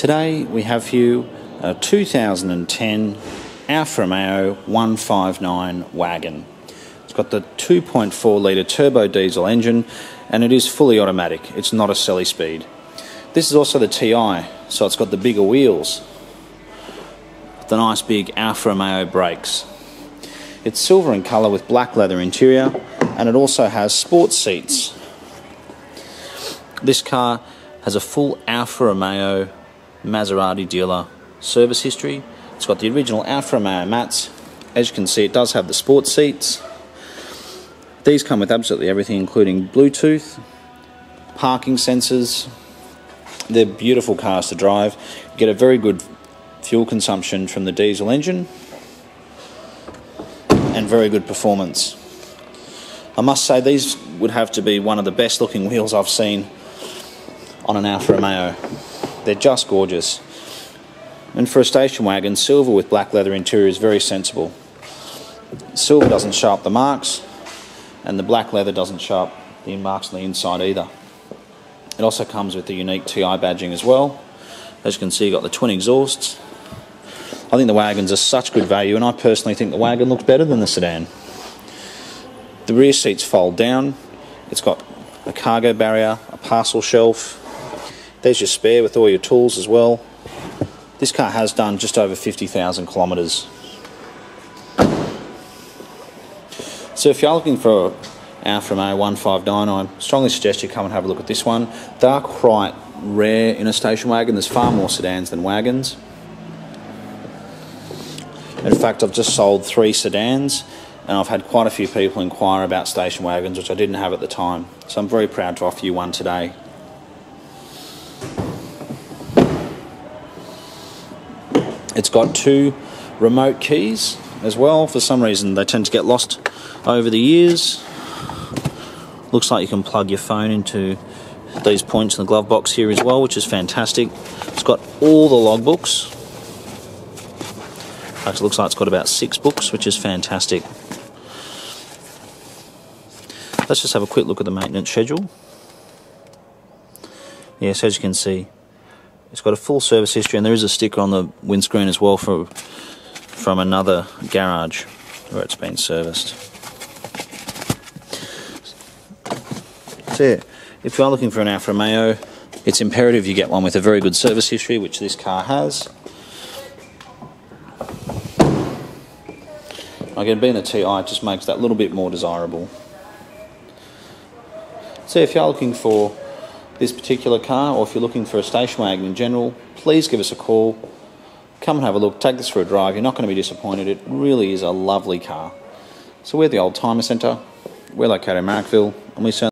Today we have for you uh, a 2010 Alfa Romeo 159 wagon. It's got the 2.4 litre turbo diesel engine and it is fully automatic. It's not a Selespeed. This is also the TI, so it's got the bigger wheels, the nice big Alfa Romeo brakes. It's silver in colour with black leather interior and it also has sports seats. This car has a full Alfa Romeo Maserati dealer service history. It's got the original Alfa Romeo mats. As you can see, it does have the sports seats. These come with absolutely everything, including Bluetooth, parking sensors. They're beautiful cars to drive. You get a very good fuel consumption from the diesel engine and very good performance. I must say, these would have to be one of the best looking wheels I've seen on an Alfa Romeo. They're just gorgeous. And for a station wagon, silver with black leather interior is very sensible. Silver doesn't show up the marks, and the black leather doesn't show up the marks on the inside either. It also comes with the unique TI badging as well. As you can see, you've got the twin exhausts. I think the wagons are such good value, and I personally think the wagon looks better than the sedan. The rear seats fold down. It's got a cargo barrier, a parcel shelf, there's your spare with all your tools as well. This car has done just over 50,000 kilometres. So if you're looking for Alfa Romeo 159, I strongly suggest you come and have a look at this one. They are quite rare in a station wagon. There's far more sedans than wagons. In fact, I've just sold three sedans and I've had quite a few people inquire about station wagons, which I didn't have at the time. So I'm very proud to offer you one today. It's got two remote keys as well. For some reason, they tend to get lost over the years. Looks like you can plug your phone into these points in the glove box here as well, which is fantastic. It's got all the logbooks. Actually, looks like it's got about six books, which is fantastic. Let's just have a quick look at the maintenance schedule. Yes, as you can see, it's got a full service history, and there is a sticker on the windscreen as well for from another garage where it's been serviced. So yeah, if you are looking for an Alfa Romeo, it's imperative you get one with a very good service history, which this car has. Again, being a TI just makes that a little bit more desirable. So if you are looking for this particular car, or if you're looking for a station wagon in general, please give us a call. Come and have a look, take this for a drive. You're not going to be disappointed. It really is a lovely car. So we're the Oldtimer Centre. We're located in Marrickville, and we certainly